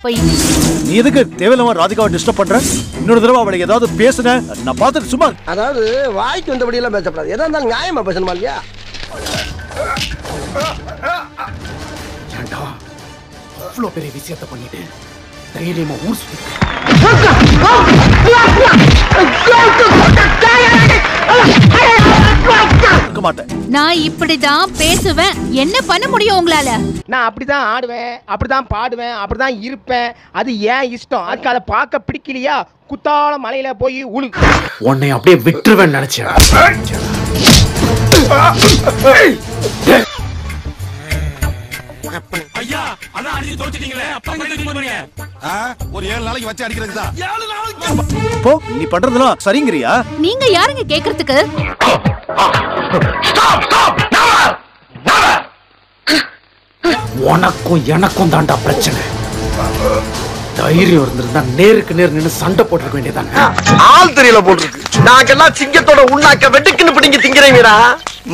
போய் நீ எதுக்கு தேவையில்லாம ராதிகாவை டிஸ்டர்ப் பண்ற இன்னொரு தடவை அவளை ஏதாவது பேசுன நான் பார்த்துட்டு சும்மா அதாவது வாய்க்கு வந்தபடி எல்லாம் பேசக்கூடாது எதா இருந்தாலும் நியாயமா பேசணுமா இல்லையா அவ்வளோ பெரிய விஷயத்த பண்ணிட்டு தைரியமா ஊர் இருக்க மாட்டேன். நான் இப்படிதான் பேசுவேன். என்ன பண்ண முடியும் உங்களால? நான் அப்படிதான் ஆடுவேன் அப்படிதான் பாடுவேன் அப்படிதான் இருப்பேன். அது ஏன் இஷ்டம்? அதுக்கு அதை பார்க்க பிடிக்கலையா? குத்தால மலையில போய் உழு. உன்னை அப்படியே விட்டுருவேன் நினைச்சேன். ஒரு ஏழு நாளைக்கு வச்சு அடிக்கிறதுக்கு தான் இப்போ நீ பண்றதெல்லாம் சரிங்கிறியா? நீங்க யாருங்க கேக்குறதுக்கு? உனக்கும் எனக்கும் தாண்டா பிரச்சனை தைரியம் இருந்திருந்தா நேருக்கு நேர் நின்று சண்டை போட்டுருக்க வேண்டியதானே ஆள் தெரியல போட்டுருக்கு நாங்கெல்லாம் சிங்கத்தோட உண்ணாக்க வெட்டுக்குன்னு பிடிங்க திங்கிறீங்கடா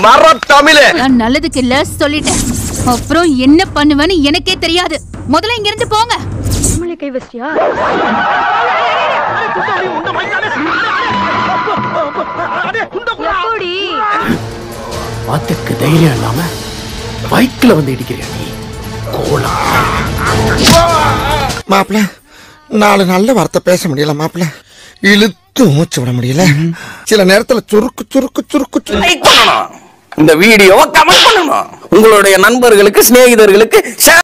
மர தமிழே நான் நல்லதுக்கு இல்ல சொல்லிட்டேன் அப்புறம் என்ன பண்ணுவேன்னு எனக்கே தெரியாது முதல்ல இங்க இருந்து போங்க கை வச்சியா எப்படி அதுக்கு தைரியம் இல்லாம பைக்ல வந்து இடிக்கிறியா நீ? கோலம் மாப்பிள நாலு நல்ல வார்த்தை பேச முடியல மாப்பிள. இழுத்து மூச்சு விட முடியல. சில நேரத்துல சுருக்கு சுருக்கு சுருக்கு இந்த வீடியோவை கமெண்ட் பண்ணணும் உங்களுடைய நண்பர்களுக்கு சிநேகிதர்களுக்கு